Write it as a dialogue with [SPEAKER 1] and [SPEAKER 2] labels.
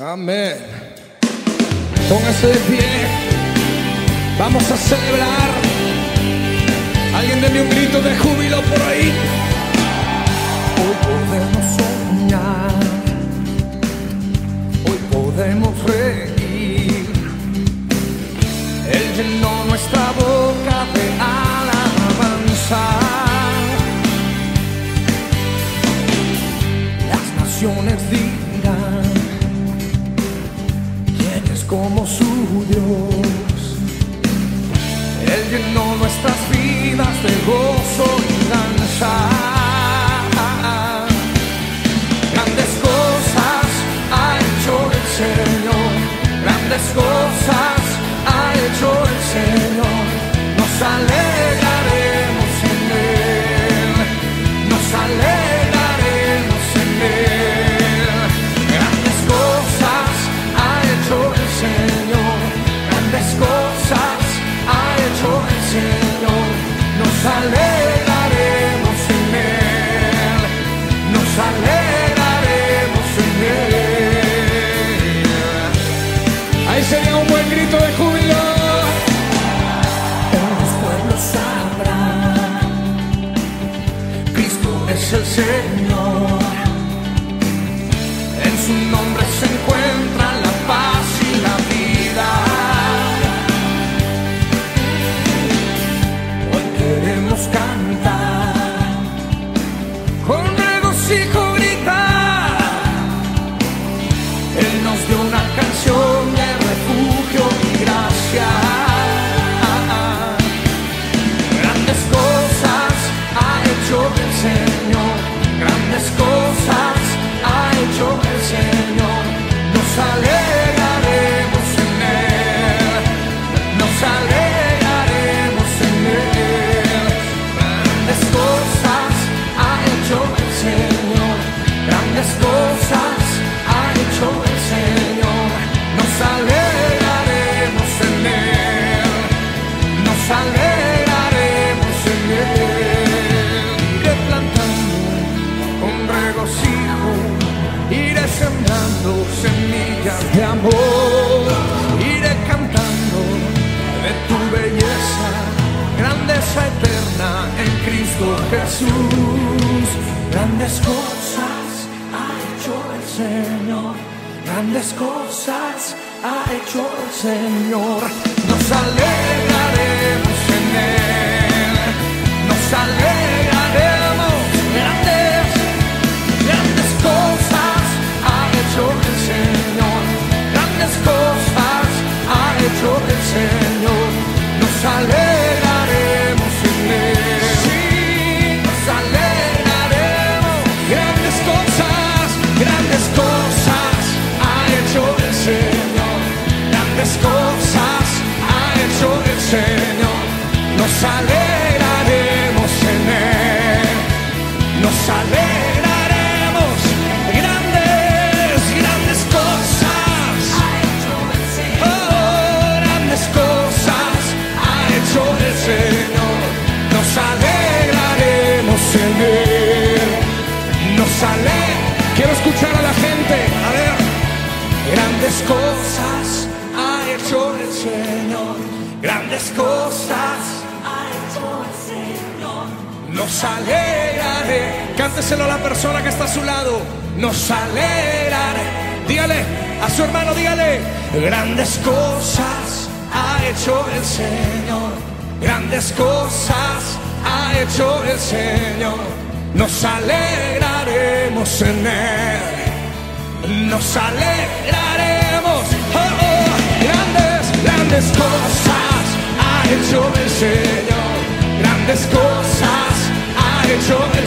[SPEAKER 1] Amén. Póngase de pie. Vamos a celebrar. Alguien déme un grito de júbilo por ahí.
[SPEAKER 2] Hoy podemos regocijo regocijo, iré sembrando semillas de amor, iré cantando de tu belleza, grandeza eterna en Cristo Jesús. Grandes cosas ha hecho el Señor, grandes cosas ha hecho el Señor. Nos alegraremos Grandes cosas ha hecho el Señor. Grandes cosas ha hecho el Señor. Nos alegraré.
[SPEAKER 1] Cánteselo a la persona que está a su lado.
[SPEAKER 2] Nos alegraré.
[SPEAKER 1] Dígale a su hermano, dígale.
[SPEAKER 2] Grandes cosas ha hecho el Señor. Grandes cosas ha hecho el Señor. Nos alegraremos en Él. Nos alegraremos. Oh, oh. Grandes, grandes cosas ha hecho el Señor. Grandes cosas ha hecho el.